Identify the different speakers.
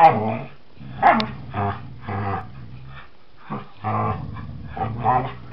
Speaker 1: Ah, ah, ah, ah, ah,